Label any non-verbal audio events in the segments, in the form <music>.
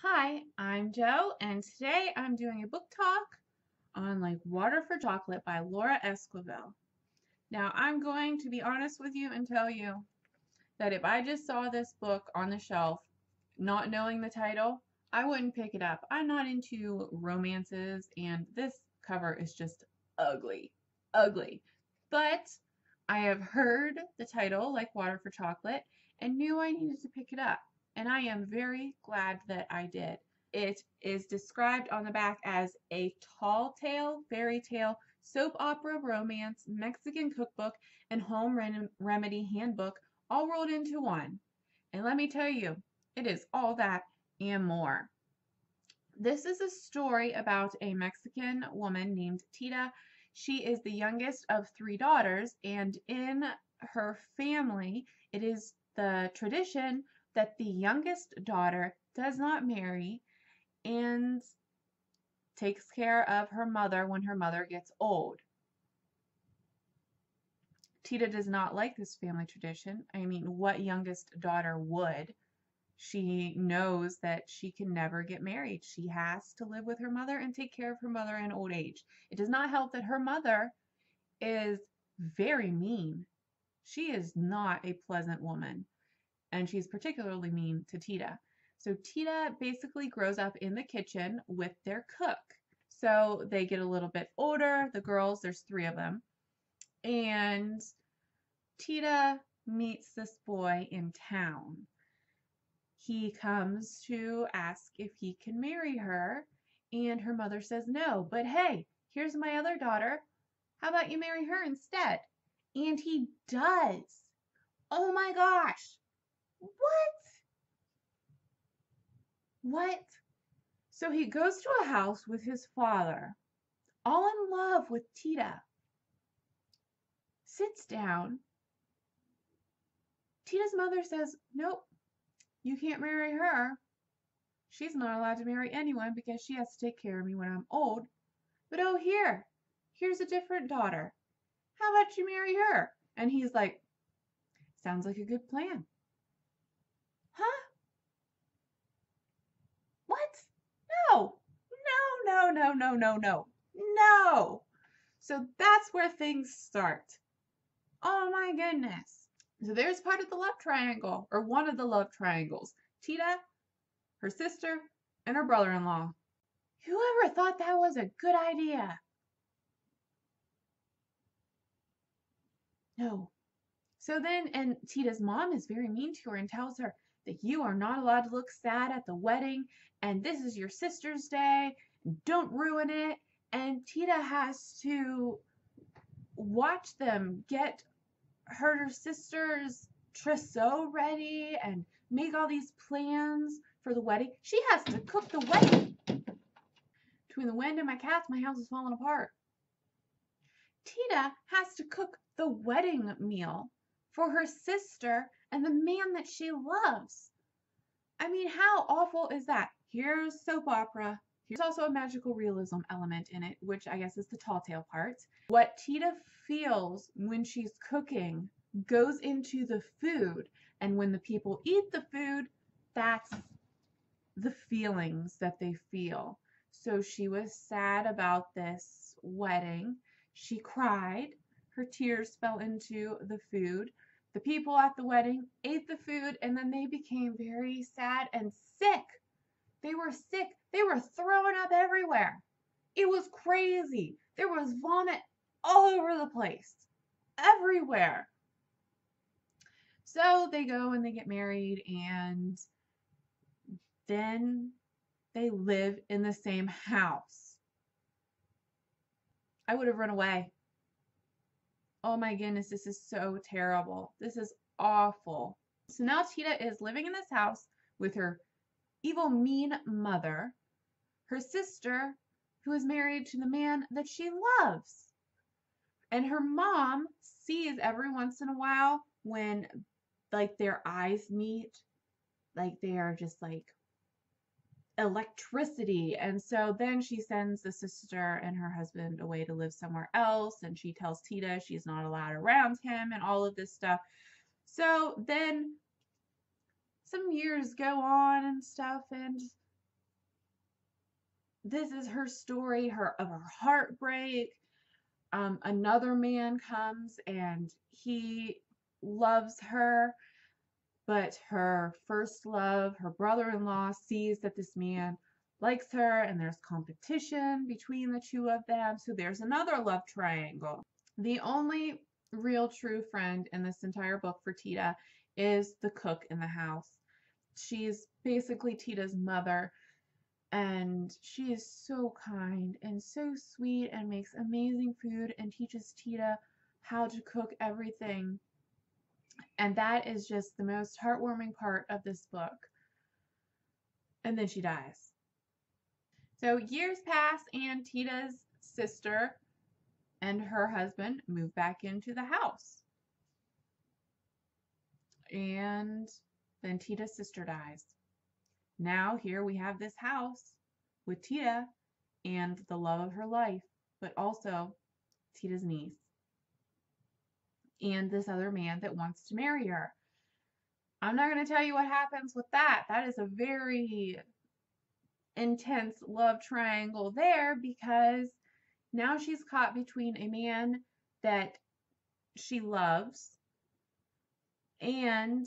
Hi, I'm Jo, and today I'm doing a book talk on like Water for Chocolate by Laura Esquivel. Now, I'm going to be honest with you and tell you that if I just saw this book on the shelf, not knowing the title, I wouldn't pick it up. I'm not into romances, and this cover is just ugly. Ugly. But I have heard the title, like Water for Chocolate, and knew I needed to pick it up and I am very glad that I did. It is described on the back as a tall tale, fairy tale, soap opera, romance, Mexican cookbook, and home remedy handbook all rolled into one. And let me tell you, it is all that and more. This is a story about a Mexican woman named Tita. She is the youngest of three daughters, and in her family, it is the tradition that the youngest daughter does not marry and takes care of her mother when her mother gets old. Tita does not like this family tradition. I mean, what youngest daughter would? She knows that she can never get married. She has to live with her mother and take care of her mother in old age. It does not help that her mother is very mean. She is not a pleasant woman and she's particularly mean to Tita. So Tita basically grows up in the kitchen with their cook. So they get a little bit older, the girls, there's three of them. And Tita meets this boy in town. He comes to ask if he can marry her, and her mother says no. But hey, here's my other daughter. How about you marry her instead? And he does. Oh my gosh. What? What? So he goes to a house with his father, all in love with Tita. Sits down. Tita's mother says, Nope, you can't marry her. She's not allowed to marry anyone because she has to take care of me when I'm old. But oh, here, here's a different daughter. How about you marry her? And he's like, Sounds like a good plan. Huh? What? No. No, no, no, no, no, no. So that's where things start. Oh my goodness. So there's part of the love triangle, or one of the love triangles. Tita, her sister, and her brother-in-law. Whoever thought that was a good idea? No. So then, and Tita's mom is very mean to her and tells her, that you are not allowed to look sad at the wedding and this is your sister's day. Don't ruin it. And Tita has to watch them get her sister's trousseau ready and make all these plans for the wedding. She has to cook the wedding. Between the wind and my cats, my house is falling apart. Tita has to cook the wedding meal for her sister and the man that she loves. I mean, how awful is that? Here's soap opera. Here's also a magical realism element in it, which I guess is the tall tale part. What Tita feels when she's cooking goes into the food, and when the people eat the food, that's the feelings that they feel. So she was sad about this wedding. She cried. Her tears fell into the food. The people at the wedding ate the food and then they became very sad and sick. They were sick. They were throwing up everywhere. It was crazy. There was vomit all over the place, everywhere. So they go and they get married and then they live in the same house. I would have run away. Oh my goodness, this is so terrible. This is awful. So now Tita is living in this house with her evil, mean mother, her sister, who is married to the man that she loves. And her mom sees every once in a while when like their eyes meet, like they are just like electricity. And so then she sends the sister and her husband away to live somewhere else. And she tells Tita she's not allowed around him and all of this stuff. So then some years go on and stuff. And this is her story her of her heartbreak. Um, another man comes and he loves her, but her first love, her brother-in-law, sees that this man likes her and there's competition between the two of them. So there's another love triangle. The only real true friend in this entire book for Tita is the cook in the house. She's basically Tita's mother and she is so kind and so sweet and makes amazing food and teaches Tita how to cook everything. And that is just the most heartwarming part of this book. And then she dies. So years pass and Tita's sister and her husband move back into the house. And then Tita's sister dies. Now here we have this house with Tita and the love of her life, but also Tita's niece and this other man that wants to marry her. I'm not going to tell you what happens with that. That is a very intense love triangle there because now she's caught between a man that she loves and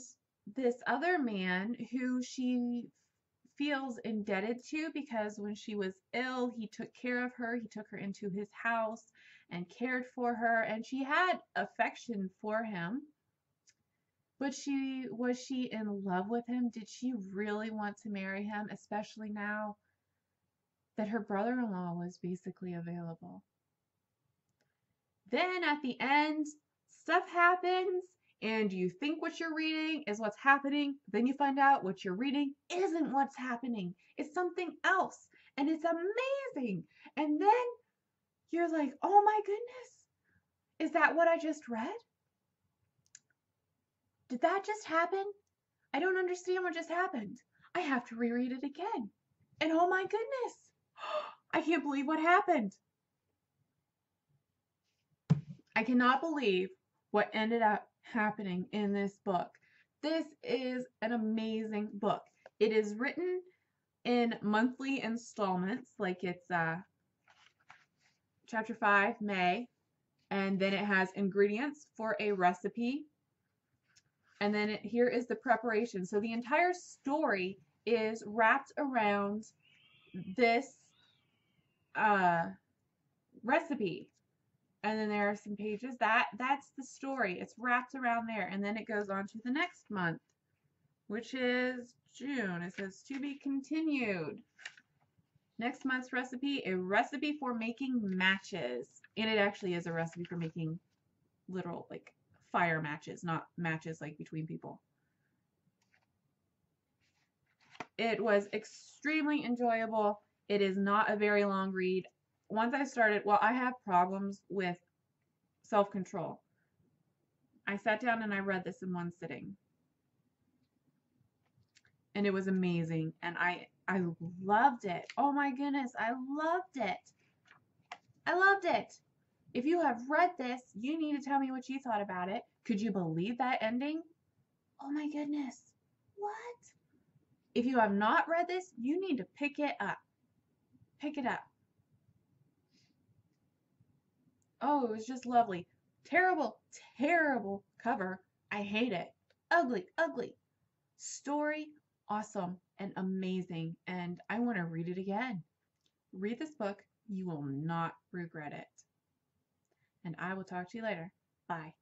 this other man who she feels indebted to because when she was ill, he took care of her. He took her into his house and cared for her, and she had affection for him. But she was she in love with him? Did she really want to marry him, especially now that her brother-in-law was basically available? Then at the end, stuff happens and you think what you're reading is what's happening, then you find out what you're reading isn't what's happening. It's something else. And it's amazing. And then you're like, oh my goodness, is that what I just read? Did that just happen? I don't understand what just happened. I have to reread it again. And oh my goodness, <gasps> I can't believe what happened. I cannot believe what ended up happening in this book. This is an amazing book. It is written in monthly installments, like it's uh, chapter 5, May, and then it has ingredients for a recipe. And then it, here is the preparation. So the entire story is wrapped around this uh, recipe and then there are some pages that that's the story. It's wrapped around there and then it goes on to the next month which is June. It says to be continued. Next month's recipe a recipe for making matches. And it actually is a recipe for making literal like fire matches not matches like between people. It was extremely enjoyable. It is not a very long read once I started, well, I have problems with self control. I sat down and I read this in one sitting. And it was amazing. And I I loved it. Oh my goodness, I loved it. I loved it. If you have read this, you need to tell me what you thought about it. Could you believe that ending? Oh my goodness. What? If you have not read this, you need to pick it up. Pick it up. Oh, it was just lovely. Terrible, terrible cover. I hate it. Ugly, ugly. Story, awesome and amazing. And I want to read it again. Read this book. You will not regret it. And I will talk to you later. Bye.